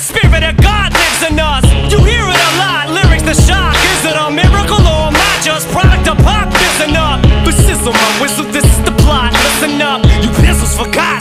spirit of God lives in us. You hear it a lot, lyrics the shock. Is it a miracle or am I just product of pop? Listen up, but sizzle my whistle, this is the plot. Listen up, you pistols forgot.